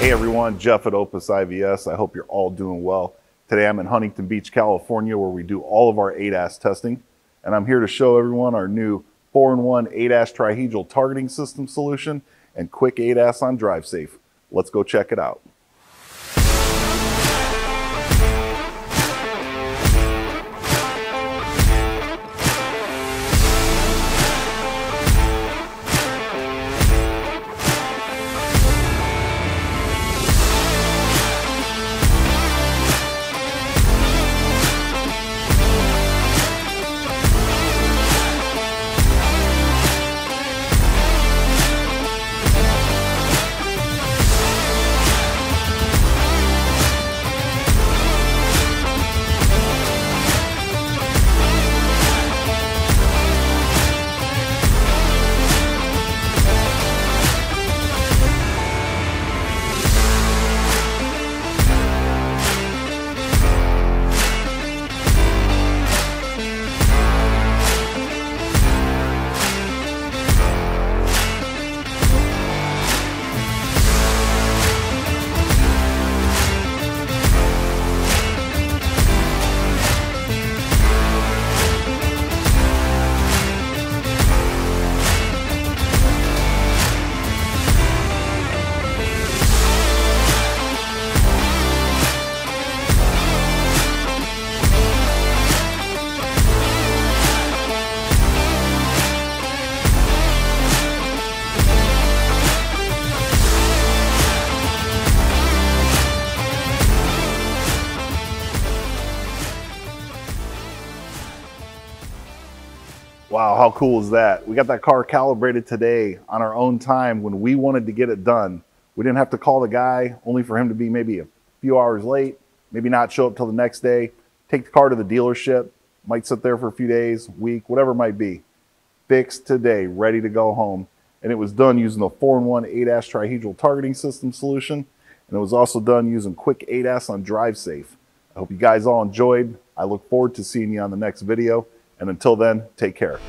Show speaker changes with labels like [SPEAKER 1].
[SPEAKER 1] Hey everyone, Jeff at Opus IVS. I hope you're all doing well. Today I'm in Huntington Beach, California, where we do all of our ADAS testing. And I'm here to show everyone our new 4-in-1 ADAS trihedral targeting system solution and quick ADAS on DriveSafe. Let's go check it out. Wow, how cool is that? We got that car calibrated today on our own time when we wanted to get it done. We didn't have to call the guy, only for him to be maybe a few hours late, maybe not show up till the next day. Take the car to the dealership, might sit there for a few days, week, whatever it might be. Fixed today, ready to go home. And it was done using the 4-in-1 ADAS trihedral targeting system solution. And it was also done using quick ADAS on DriveSafe. I hope you guys all enjoyed. I look forward to seeing you on the next video. And until then, take care.